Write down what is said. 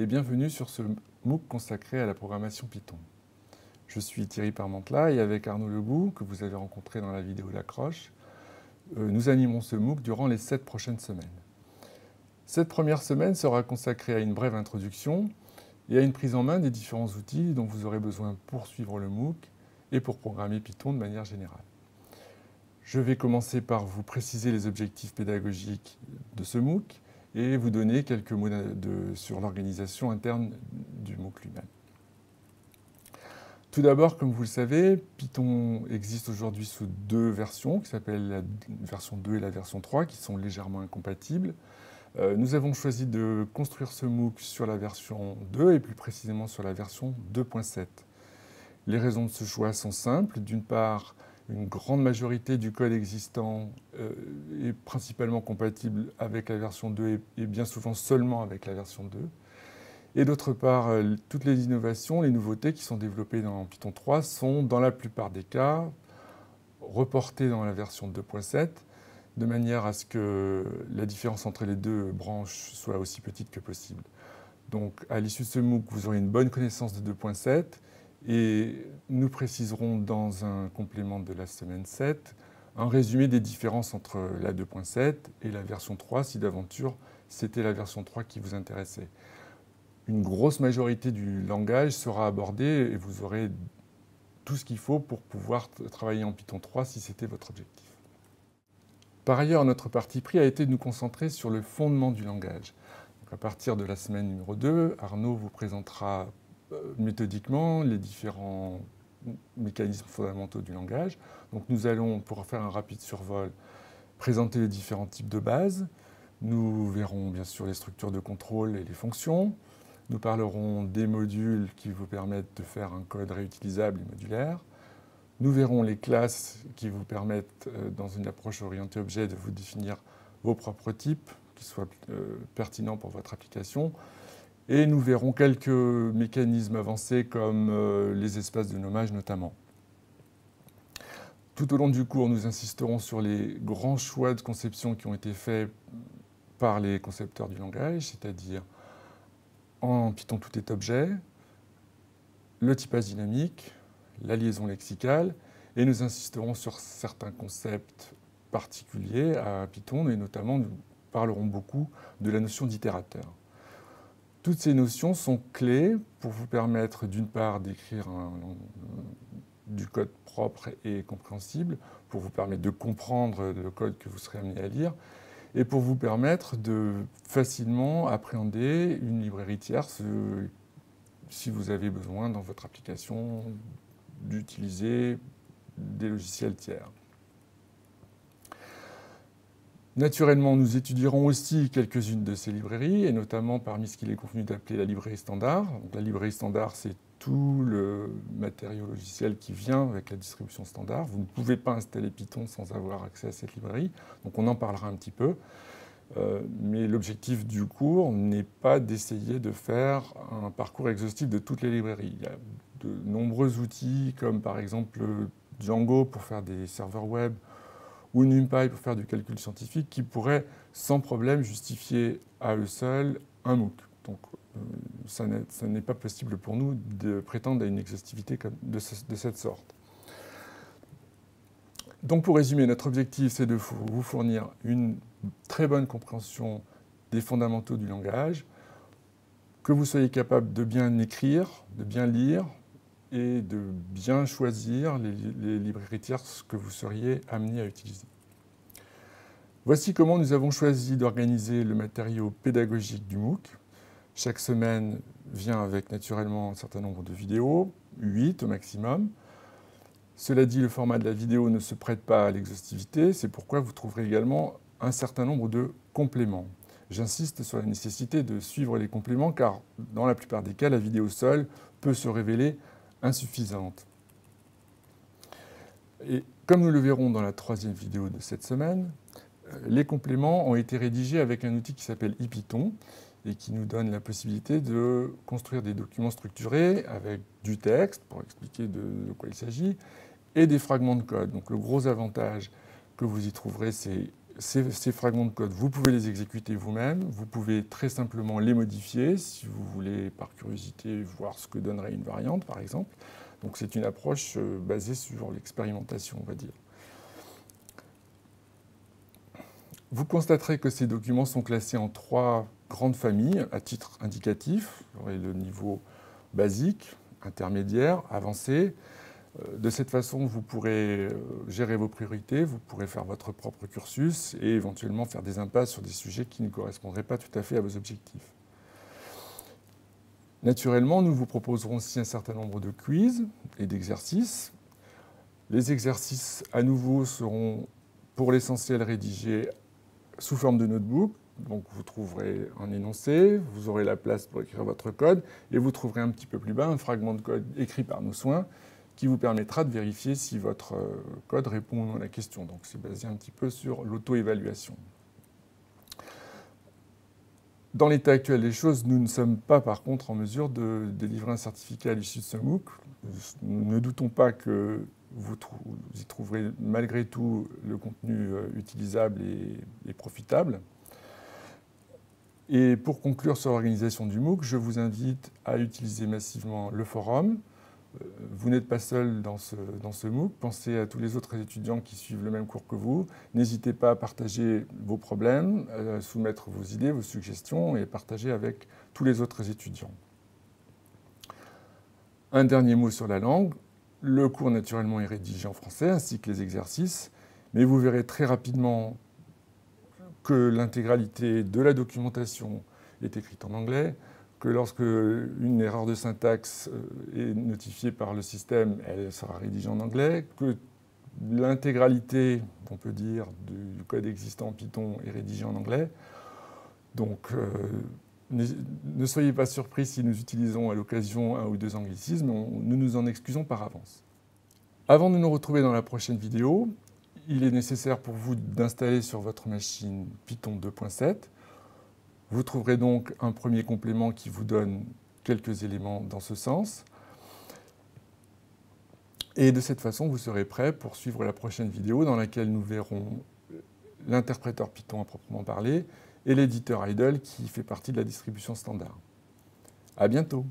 et bienvenue sur ce MOOC consacré à la programmation Python. Je suis Thierry Parmentla et avec Arnaud Legout, que vous avez rencontré dans la vidéo L'accroche, euh, nous animons ce MOOC durant les sept prochaines semaines. Cette première semaine sera consacrée à une brève introduction et à une prise en main des différents outils dont vous aurez besoin pour suivre le MOOC et pour programmer Python de manière générale. Je vais commencer par vous préciser les objectifs pédagogiques de ce MOOC et vous donner quelques mots sur l'organisation interne du MOOC lui-même. Tout d'abord, comme vous le savez, Python existe aujourd'hui sous deux versions, qui s'appellent la version 2 et la version 3, qui sont légèrement incompatibles. Euh, nous avons choisi de construire ce MOOC sur la version 2 et plus précisément sur la version 2.7. Les raisons de ce choix sont simples. D'une part, une grande majorité du code existant euh, est principalement compatible avec la version 2 et, bien souvent seulement avec la version 2. Et d'autre part, euh, toutes les innovations, les nouveautés qui sont développées dans Python 3 sont dans la plupart des cas reportées dans la version 2.7 de manière à ce que la différence entre les deux branches soit aussi petite que possible. Donc à l'issue de ce MOOC, vous aurez une bonne connaissance de 2.7 et nous préciserons dans un complément de la semaine 7 un résumé des différences entre la 2.7 et la version 3 si d'aventure c'était la version 3 qui vous intéressait. Une grosse majorité du langage sera abordée et vous aurez tout ce qu'il faut pour pouvoir travailler en Python 3 si c'était votre objectif. Par ailleurs, notre parti pris a été de nous concentrer sur le fondement du langage. à partir de la semaine numéro 2, Arnaud vous présentera méthodiquement les différents mécanismes fondamentaux du langage. Donc nous allons, pour faire un rapide survol, présenter les différents types de bases. Nous verrons bien sûr les structures de contrôle et les fonctions. Nous parlerons des modules qui vous permettent de faire un code réutilisable et modulaire. Nous verrons les classes qui vous permettent, euh, dans une approche orientée objet, de vous définir vos propres types qui soient euh, pertinents pour votre application. Et nous verrons quelques mécanismes avancés comme euh, les espaces de nommage notamment. Tout au long du cours, nous insisterons sur les grands choix de conception qui ont été faits par les concepteurs du langage, c'est-à-dire en Python tout est objet, le typage dynamique, la liaison lexicale, et nous insisterons sur certains concepts particuliers à Python, et notamment nous parlerons beaucoup de la notion d'itérateur. Toutes ces notions sont clés pour vous permettre d'une part d'écrire du code propre et compréhensible, pour vous permettre de comprendre le code que vous serez amené à lire, et pour vous permettre de facilement appréhender une librairie tierce euh, si vous avez besoin dans votre application d'utiliser des logiciels tiers. Naturellement, nous étudierons aussi quelques-unes de ces librairies, et notamment parmi ce qu'il est convenu d'appeler la librairie standard. la librairie standard, c'est tout le matériau logiciel qui vient avec la distribution standard. Vous ne pouvez pas installer Python sans avoir accès à cette librairie, donc on en parlera un petit peu. Euh, mais l'objectif du cours n'est pas d'essayer de faire un parcours exhaustif de toutes les librairies. Il y a de nombreux outils, comme par exemple Django pour faire des serveurs web, ou NumPy pour faire du calcul scientifique qui pourraient sans problème justifier à eux seuls un MOOC. Donc euh, ça n'est pas possible pour nous de prétendre à une exhaustivité de, cette sorte. Donc pour résumer, notre objectif c'est de vous fournir une très bonne compréhension des fondamentaux du langage, que vous soyez capable de bien écrire, de bien lire, et de bien choisir les, librairies tierces que vous seriez amené à utiliser. Voici comment nous avons choisi d'organiser le matériau pédagogique du MOOC. Chaque semaine vient avec naturellement un certain nombre de vidéos, 8 au maximum. Cela dit, le format de la vidéo ne se prête pas à l'exhaustivité, c'est pourquoi vous trouverez également un certain nombre de compléments. J'insiste sur la nécessité de suivre les compléments car dans la plupart des cas, la vidéo seule peut se révéler insuffisante. Et comme nous le verrons dans la troisième vidéo de cette semaine, euh, les compléments ont été rédigés avec un outil qui s'appelle Ipython et qui nous donne la possibilité de construire des documents structurés avec du texte pour expliquer de, quoi il s'agit et des fragments de code. Donc le gros avantage que vous y trouverez, c'est ces, fragments de code, vous pouvez les exécuter vous-même, vous pouvez très simplement les modifier si vous voulez, par curiosité, voir ce que donnerait une variante, par exemple. Donc c'est une approche euh, basée sur l'expérimentation, on va dire. Vous constaterez que ces documents sont classés en trois grandes familles à titre indicatif. Vous aurez le niveau basique, intermédiaire, avancé. Euh, de cette façon, vous pourrez euh, gérer vos priorités, vous pourrez faire votre propre cursus et éventuellement faire des impasses sur des sujets qui ne correspondraient pas tout à fait à vos objectifs. Naturellement, nous vous proposerons aussi un certain nombre de quiz et d'exercices. Les exercices, à nouveau, seront pour l'essentiel rédigés sous forme de notebook. Donc vous trouverez un énoncé, vous aurez la place pour écrire votre code, et vous trouverez un petit peu plus bas un fragment de code écrit par nos soins qui vous permettra de vérifier si votre euh, code répond à la question. Donc c'est basé un petit peu sur l'auto-évaluation. Dans l'état actuel des choses, nous ne sommes pas par contre en mesure de délivrer un certificat à l'issue de ce MOOC. Ne doutons pas que vous, y trouverez malgré tout le contenu euh, utilisable et, profitable. Et pour conclure sur l'organisation du MOOC, je vous invite à utiliser massivement le forum, vous n'êtes pas seul dans ce, MOOC. Pensez à tous les autres étudiants qui suivent le même cours que vous. N'hésitez pas à partager vos problèmes, à soumettre vos idées, vos suggestions et partager avec tous les autres étudiants. Un dernier mot sur la langue. Le cours, naturellement, est rédigé en français, ainsi que les exercices, mais vous verrez très rapidement que l'intégralité de la documentation est écrite en anglais, que lorsque une erreur de syntaxe euh, est notifiée par le système, elle sera rédigée en anglais, que l'intégralité, on peut dire, du code existant en Python est rédigée en anglais. Donc, euh, ne soyez pas surpris si nous utilisons à l'occasion un ou deux anglicismes, nous nous en excusons par avance. Avant de nous retrouver dans la prochaine vidéo, il est nécessaire pour vous d'installer sur votre machine Python 2.7 vous trouverez donc un premier complément qui vous donne quelques éléments dans ce sens. Et de cette façon, vous serez prêt pour suivre la prochaine vidéo dans laquelle nous verrons l'interpréteur Python à proprement parler et l'éditeur idle qui fait partie de la distribution standard. À bientôt